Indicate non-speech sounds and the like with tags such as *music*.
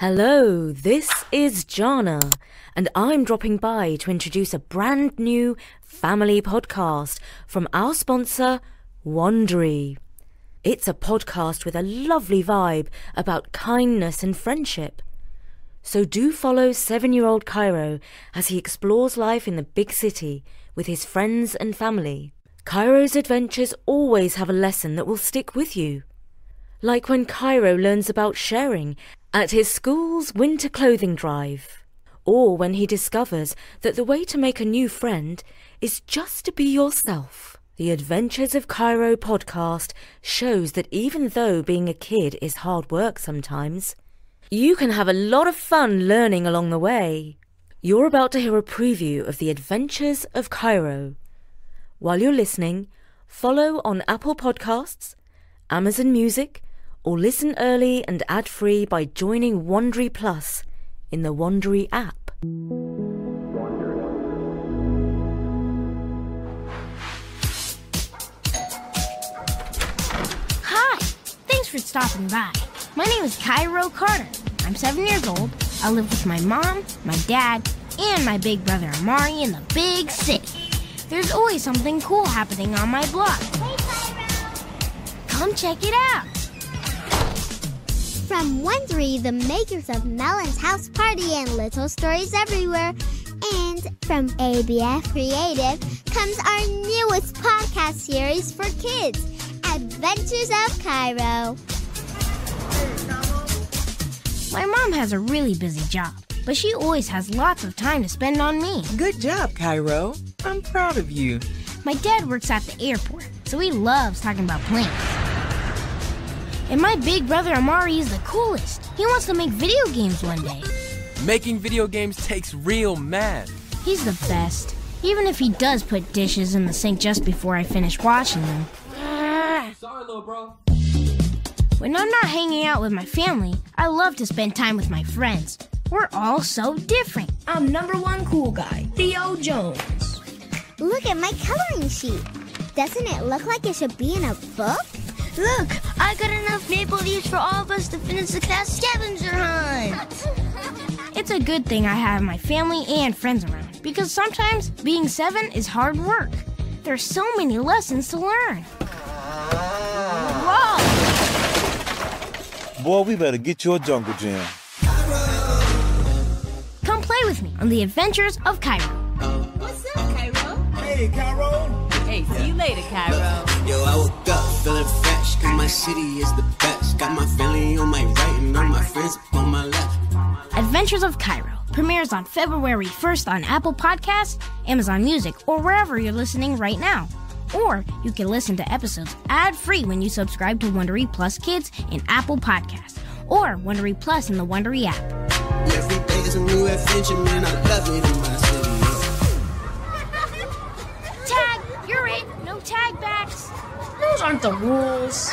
Hello, this is Jana, and I'm dropping by to introduce a brand new family podcast from our sponsor, Wondery. It's a podcast with a lovely vibe about kindness and friendship. So do follow seven year old Cairo as he explores life in the big city with his friends and family. Cairo's adventures always have a lesson that will stick with you. Like when Cairo learns about sharing at his school's winter clothing drive, or when he discovers that the way to make a new friend is just to be yourself. The Adventures of Cairo podcast shows that even though being a kid is hard work sometimes, you can have a lot of fun learning along the way. You're about to hear a preview of The Adventures of Cairo. While you're listening, follow on Apple Podcasts, Amazon Music, or listen early and ad-free by joining Wondery Plus in the Wondery app. Hi! Thanks for stopping by. My name is Cairo Carter. I'm seven years old. I live with my mom, my dad, and my big brother Amari in the big city. There's always something cool happening on my block. Come check it out. From Wondery, the makers of Melon's House Party and Little Stories Everywhere, and from ABF Creative comes our newest podcast series for kids, Adventures of Cairo. My mom has a really busy job, but she always has lots of time to spend on me. Good job, Cairo. I'm proud of you. My dad works at the airport, so he loves talking about planes. And my big brother Amari is the coolest. He wants to make video games one day. Making video games takes real math. He's the best. Even if he does put dishes in the sink just before I finish washing them. Sorry, little bro. When I'm not hanging out with my family, I love to spend time with my friends. We're all so different. I'm number one cool guy, Theo Jones. Look at my coloring sheet. Doesn't it look like it should be in a book? Look, I got enough maple leaves for all of us to finish the class scavenger hunt. It's a good thing I have my family and friends around because sometimes being seven is hard work. There's so many lessons to learn. Whoa! Boy, we better get you a jungle gym. Come play with me on the adventures of Cairo. What's up, Cairo? Hey, Carol. Hey, see you later, Cairo. Yo, I woke up feeling fresh, cause my city is the best. Got my family on my right and all my friends on my left. Adventures of Cairo premieres on February 1st on Apple Podcasts, Amazon Music, or wherever you're listening right now. Or you can listen to episodes ad-free when you subscribe to Wondery Plus Kids in Apple Podcasts or Wondery Plus in the Wondery app. Every day is a new adventure, man. I love it in my city. *laughs* Tag, you're it. No tag backs. Those aren't the rules.